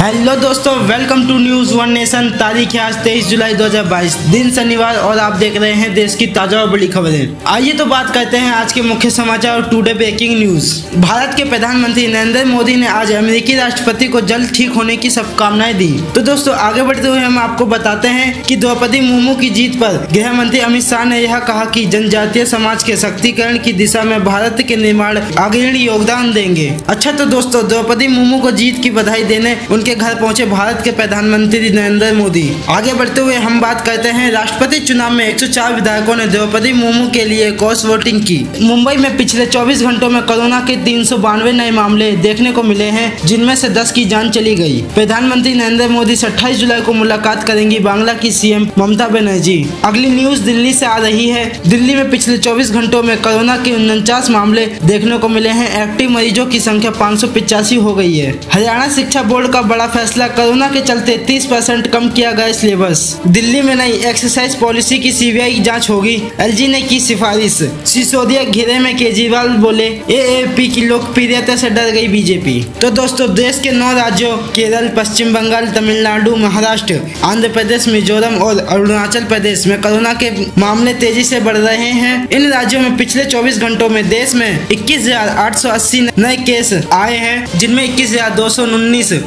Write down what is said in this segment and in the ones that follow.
Hello दोस्तों welcome to news one nation तारीख है आज 23 जुलाई 2022 दिन शनिवार और आप देख रहे हैं देश की ताज़ा और बड़ी खबरें। आइए तो बात करते हैं आज के मुख्य समाचार और टुडे ब्रेकिंग न्यूज़। भारत के प्रधानमंत्री नरेंद्र मोदी ने आज अमेरिकी राष्ट्रपति को जल्द ठीक होने की शुभकामनाएँ दी। तो दोस्तों, आगे बढ़ते हुए हम आपको बताते हैं कि द्रौपदी मुर्मू की जीत पर गृह मंत्री अमित शाह ने यह कहा कि जनजातीय समाज के सशक्तिकरण की दिशा में भारत के निर्माण अग्रणी योगदान देंगे। अच्छा तो दोस्तों, द्रौपदी मुर्मू को जीत की बधाई देने उनके के घर पहुँचे भारत के प्रधानमंत्री नरेंद्र मोदी। आगे बढ़ते हुए हम बात करते हैं, राष्ट्रपति चुनाव में 104 विधायकों ने द्रौपदी मुर्मू के लिए क्रॉस वोटिंग की। मुंबई में पिछले 24 घंटों में कोरोना के तीन सौ बानवे नए मामले देखने को मिले हैं, जिनमें से 10 की जान चली गई। प्रधानमंत्री नरेंद्र मोदी अट्ठाईस जुलाई को मुलाकात करेंगी बांग्ला की सीएम ममता बनर्जी। अगली न्यूज़ दिल्ली से आ रही है। दिल्ली में पिछले 24 घंटों में कोरोना के उनचास मामले देखने को मिले हैं, एक्टिव मरीजों की संख्या पाँच हो गई है। हरियाणा शिक्षा बोर्ड का बड़ा बड़ा फैसला कोरोना के चलते 30 परसेंट कम किया गया सिलेबस। दिल्ली में नई एक्सरसाइज पॉलिसी की सीबीआई की जाँच होगी। एलजी ने की सिफारिश। सिसोदिया घेरे में केजरीवाल बोले एएपी की लोकप्रियता से डर गई बीजेपी तो दोस्तों, देश के नौ राज्यों, केरल, पश्चिम बंगाल, तमिलनाडु, महाराष्ट्र आंध्र प्रदेश मिजोरम और अरुणाचल प्रदेश में कोरोना के मामले तेज़ी से बढ़ रहे हैं। इन राज्यों में पिछले 24 घंटों में देश में इक्कीस नए केस आए हैं, जिनमें इक्कीस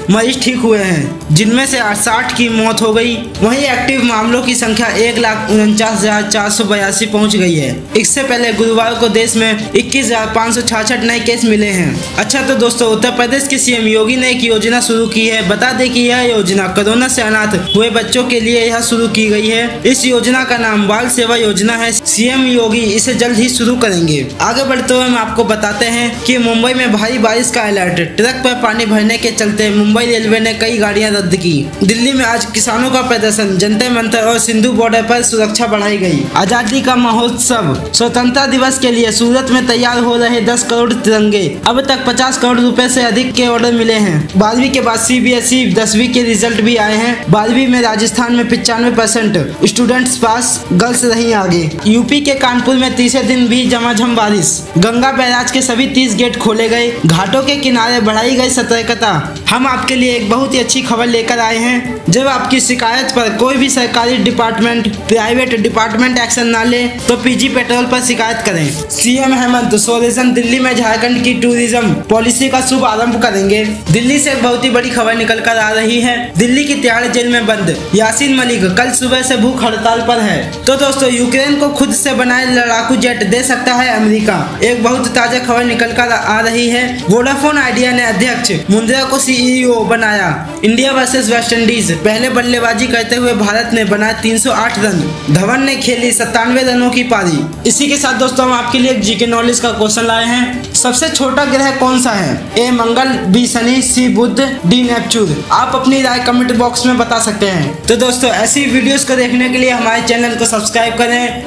मरीज़ ठीक हुए हैं। जिनमें से साठ की मौत हो गई, वहीं एक्टिव मामलों की संख्या एक लाख उनचास हज़ार चार सौ बयासी पहुँच गई है। इससे पहले गुरुवार को देश में इक्कीस हज़ार पाँच सौ छाछठ नए केस मिले हैं। अच्छा तो दोस्तों, उत्तर प्रदेश के सीएम योगी ने एक योजना शुरू की है। बता दें कि यह योजना कोरोना से अनाथ हुए बच्चों के लिए यह शुरू की गई है। इस योजना का नाम बाल सेवा योजना है। सीएम योगी इसे जल्द ही शुरू करेंगे। आगे बढ़ते हुए हम आपको बताते हैं कि मुंबई में भारी बारिश का अलर्ट। ट्रक पर पानी भरने के चलते मुंबई रेलवे रेलवे ने कई गाड़ियाँ रद्द की। दिल्ली में आज किसानों का प्रदर्शन, जनता मंत्र और सिंधु बॉर्डर पर सुरक्षा बढ़ाई गई। आज़ादी का महोत्सव, स्वतंत्रता दिवस के लिए सूरत में तैयार हो रहे 10 करोड़ तिरंगे। अब तक 50 करोड़ रुपए से अधिक के ऑर्डर मिले हैं। बारहवीं के बाद सीबीएसई दसवीं के रिज़ल्ट भी आए हैं। बारहवीं में राजस्थान में पिचानवे परसेंट स्टूडेंट पास गर्ल्स रही आगे। यूपी के कानपुर में तीसरे दिन भी झमाझम बारिश। गंगा बैराज के सभी तीस गेट खोले गए। घाटों के किनारे बढ़ाई गई सतर्कता। हम आपके लिए एक बहुत ही अच्छी खबर लेकर आए हैं। जब आपकी शिकायत पर कोई भी सरकारी डिपार्टमेंट, प्राइवेट डिपार्टमेंट एक्शन ना ले तो पीजी पेट्रोल पर शिकायत करें। सीएम हेमंत सोरेसन दिल्ली में झारखंड की टूरिज़्म पॉलिसी का शुभ आरंभ करेंगे। दिल्ली से बहुत ही बड़ी खबर निकल कर आ रही है। दिल्ली की तिहाड़ जेल में बंद। यासीन मलिक कल सुबह से भूख हड़ताल पर है। तो दोस्तों, यूक्रेन को खुद से बनाए लड़ाकू जेट दे सकता है अमेरिका। एक बहुत ताज़ा खबर निकल कर आ रही है। वोडाफोन आइडिया ने अध्यक्ष मुंद्रा को सीईओ बनाया। बनाया इंडिया वर्सेस वेस्ट इंडीज। पहले बल्लेबाजी करते हुए भारत ने बनाया 308 रन। धवन ने खेली सत्तानवे रनों की पारी। इसी के साथ दोस्तों, हम आपके लिए जीके नॉलेज का क्वेश्चन लाए हैं। सबसे छोटा ग्रह कौन सा है? A, Mangal, B, Shani, C Budh D, Neptune. आप अपनी राय कमेंट बॉक्स में बता सकते हैं। तो दोस्तों, ऐसी वीडियोस को देखने के लिए हमारे चैनल को सब्सक्राइब करें।